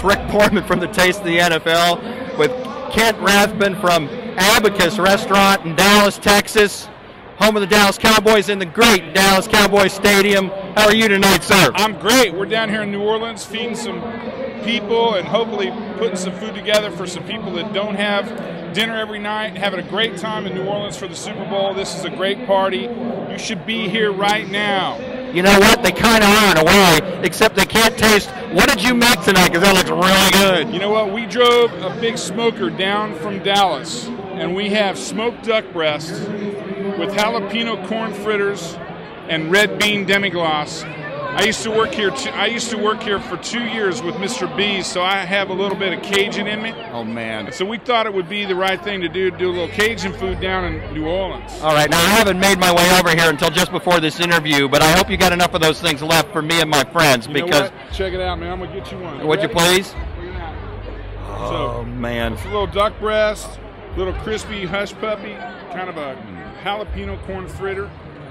It's Rick Borman from the Taste of the NFL with Kent Rathbun from Abacus Restaurant in Dallas, Texas, home of the Dallas Cowboys in the great Dallas Cowboys Stadium. How are you tonight, sir? I'm great. We're down here in New Orleans feeding some people and hopefully putting some food together for some people that don't have dinner every night, having a great time in New Orleans for the Super Bowl. This is a great party. You should be here right now. You know what? They kind of are in a way, except they can't taste. What did you make tonight? Because that looks really good. You know what? We drove a big smoker down from Dallas, and we have smoked duck breasts with jalapeno corn fritters and red bean demi-glace I used to work here. I used to work here for two years with Mr. B, so I have a little bit of Cajun in me. Oh man! So we thought it would be the right thing to do, do a little Cajun food down in New Orleans. All right. Now I haven't made my way over here until just before this interview, but I hope you got enough of those things left for me and my friends you because. Check it out, man. I'm gonna get you one. Would you please? Oh so, man! It's a little duck breast, little crispy hush puppy, kind of a jalapeno corn fritter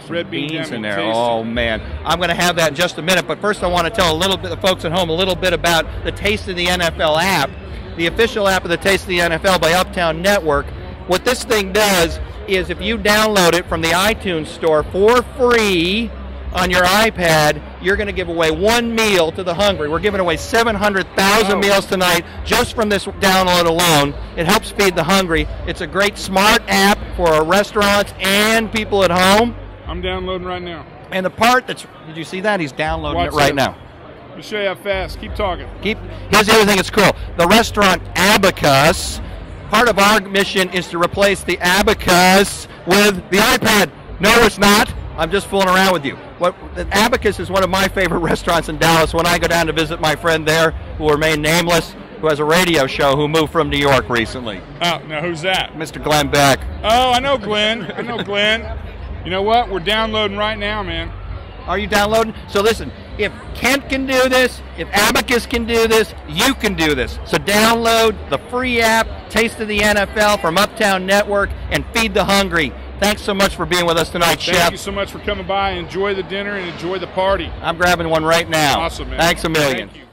red bean beans in there. Tasty. Oh man, I'm going to have that in just a minute. But first, I want to tell a little bit, the folks at home, a little bit about the Taste of the NFL app, the official app of the Taste of the NFL by Uptown Network. What this thing does is, if you download it from the iTunes Store for free on your iPad, you're going to give away one meal to the hungry. We're giving away 700,000 oh. meals tonight just from this download alone. It helps feed the hungry. It's a great smart app for restaurants and people at home. I'm downloading right now. And the part that's did you see that? He's downloading Watch it right now. Let me show you how fast. Keep talking. Keep here's the other thing that's cool. The restaurant Abacus, part of our mission is to replace the Abacus with the iPad. No, it's not. I'm just fooling around with you. What Abacus is one of my favorite restaurants in Dallas. When I go down to visit my friend there, who will remain nameless, who has a radio show, who moved from New York recently. Oh, now who's that? Mr. Glenn Beck. Oh, I know Glenn. I know Glenn. You know what? We're downloading right now, man. Are you downloading? So listen, if Kent can do this, if Abacus can do this, you can do this. So download the free app, Taste of the NFL from Uptown Network, and feed the hungry. Thanks so much for being with us tonight, Thank Chef. Thank you so much for coming by. Enjoy the dinner and enjoy the party. I'm grabbing one right now. Awesome, man. Thanks a million. Thank